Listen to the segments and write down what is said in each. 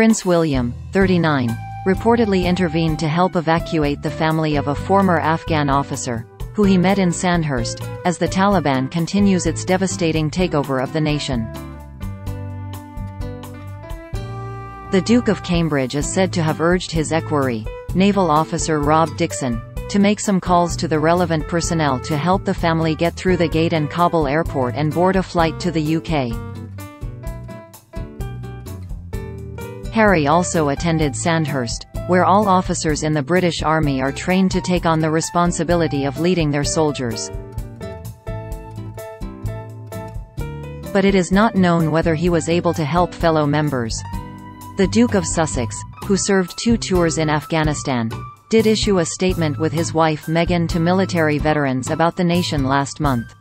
Prince William, 39, reportedly intervened to help evacuate the family of a former Afghan officer, who he met in Sandhurst, as the Taliban continues its devastating takeover of the nation. The Duke of Cambridge is said to have urged his equerry, naval officer Rob Dixon, to make some calls to the relevant personnel to help the family get through the gate and Kabul airport and board a flight to the UK. Harry also attended Sandhurst, where all officers in the British Army are trained to take on the responsibility of leading their soldiers. But it is not known whether he was able to help fellow members. The Duke of Sussex, who served two tours in Afghanistan, did issue a statement with his wife Meghan to military veterans about the nation last month.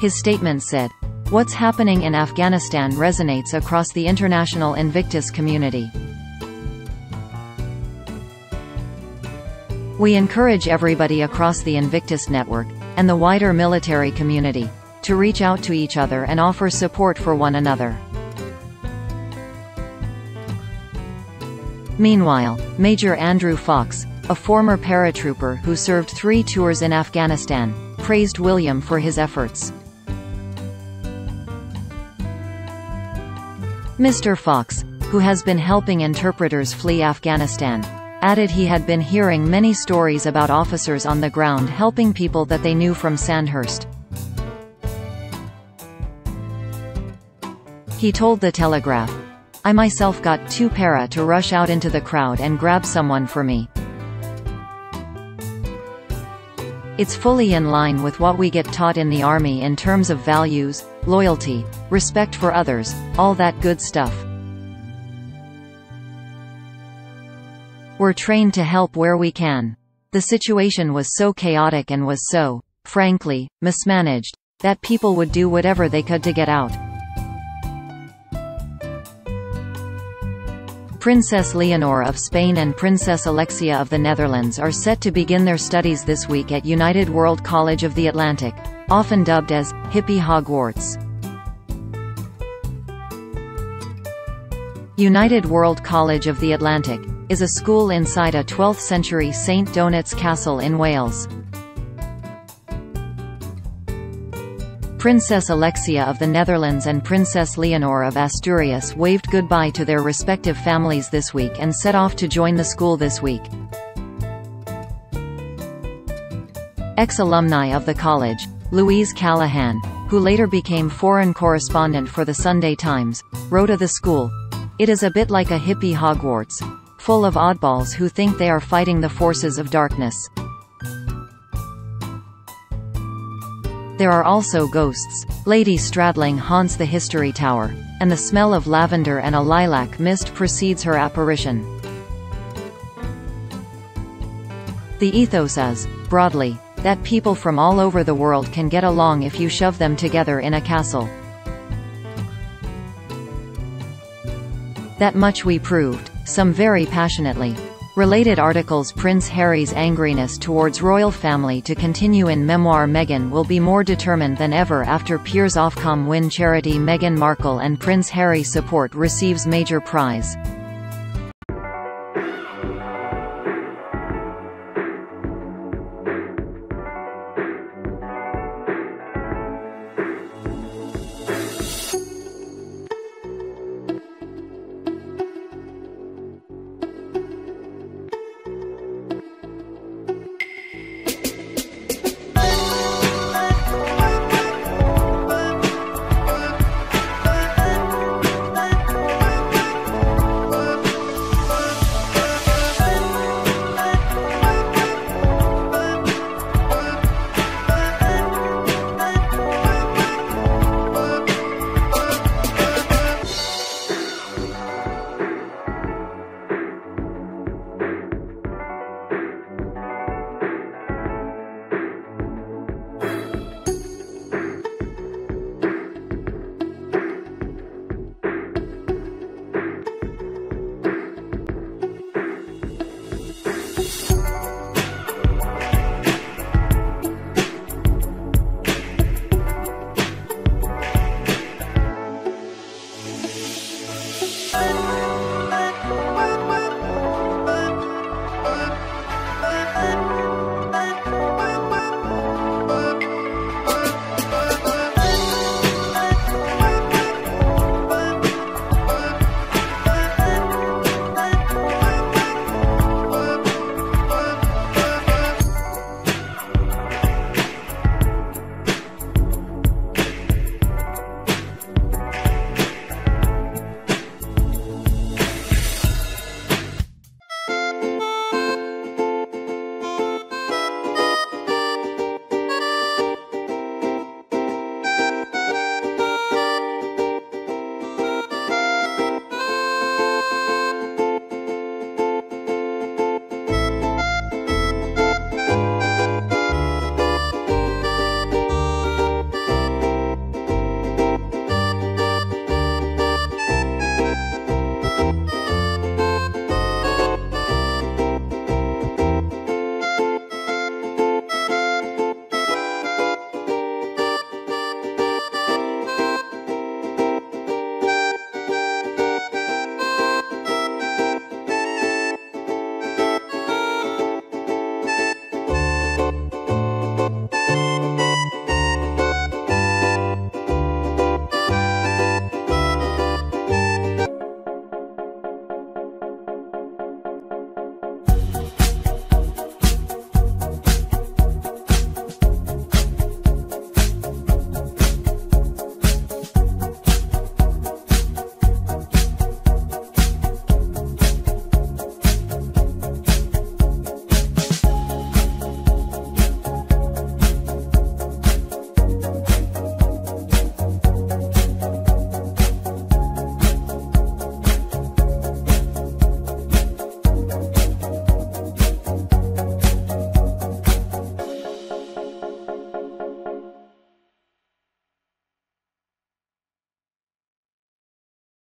His statement said, What's happening in Afghanistan resonates across the international Invictus community. We encourage everybody across the Invictus network, and the wider military community, to reach out to each other and offer support for one another. Meanwhile, Major Andrew Fox, a former paratrooper who served three tours in Afghanistan, praised William for his efforts. Mr. Fox, who has been helping interpreters flee Afghanistan, added he had been hearing many stories about officers on the ground helping people that they knew from Sandhurst. He told The Telegraph, I myself got two para to rush out into the crowd and grab someone for me. It's fully in line with what we get taught in the Army in terms of values, loyalty, respect for others, all that good stuff. We're trained to help where we can. The situation was so chaotic and was so, frankly, mismanaged, that people would do whatever they could to get out. Princess Leonor of Spain and Princess Alexia of the Netherlands are set to begin their studies this week at United World College of the Atlantic, often dubbed as Hippie Hogwarts. United World College of the Atlantic is a school inside a 12th-century St. Donat's Castle in Wales. Princess Alexia of the Netherlands and Princess Leonor of Asturias waved goodbye to their respective families this week and set off to join the school this week. Ex-alumni of the college, Louise Callaghan, who later became foreign correspondent for the Sunday Times, wrote of the school, It is a bit like a hippie Hogwarts. Full of oddballs who think they are fighting the forces of darkness. There are also ghosts. Lady Stradling haunts the History Tower, and the smell of lavender and a lilac mist precedes her apparition. The ethos is, broadly, that people from all over the world can get along if you shove them together in a castle. That much we proved, some very passionately. Related articles Prince Harry's angriness towards royal family to continue in memoir Meghan will be more determined than ever after Piers Ofcom win charity Meghan Markle and Prince Harry support receives major prize.